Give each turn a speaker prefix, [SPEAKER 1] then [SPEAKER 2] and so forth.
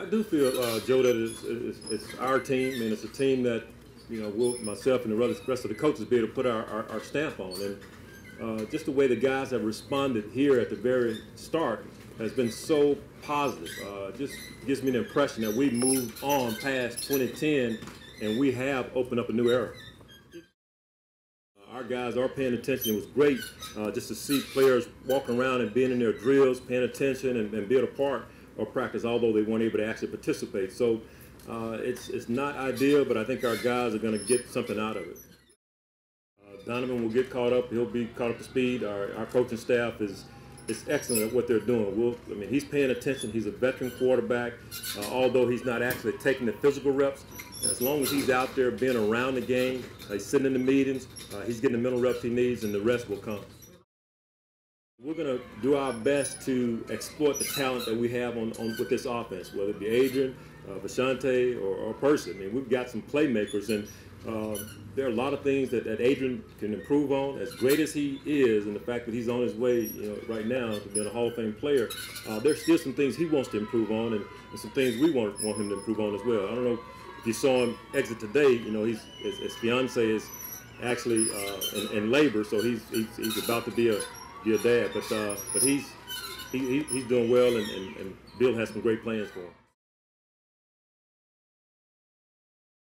[SPEAKER 1] I do feel, uh, Joe, that it's, it's, it's our team, and it's a team that, you know, we'll, myself and the rest of the coaches be able to put our, our, our stamp on. And uh, just the way the guys have responded here at the very start has been so positive. Uh, just gives me the impression that we moved on past 2010 and we have opened up a new era. Our guys are paying attention. It was great uh, just to see players walking around and being in their drills, paying attention and, and being a part of practice, although they weren't able to actually participate. So uh, it's, it's not ideal, but I think our guys are going to get something out of it. Uh, Donovan will get caught up. He'll be caught up to speed. Our, our coaching staff is is excellent at what they're doing. We'll, I mean, he's paying attention. He's a veteran quarterback, uh, although he's not actually taking the physical reps. As long as he's out there being around the game, he's sitting in the meetings, uh, he's getting the mental reps he needs, and the rest will come. We're going to do our best to exploit the talent that we have on, on with this offense, whether it be Adrian, uh, Visanthe, or, or Percy. I mean, we've got some playmakers, and uh, there are a lot of things that, that Adrian can improve on. As great as he is, and the fact that he's on his way, you know, right now to being a Hall of Fame player, uh, there's still some things he wants to improve on, and, and, some things we want want him to improve on as well. I don't know if you saw him exit today. You know, he's his, his fiance is actually uh, in, in, labor, so he's, he's, he's about to be a a dad. But uh, but he's he, he's doing well, and, and, and Bill has some great plans for him.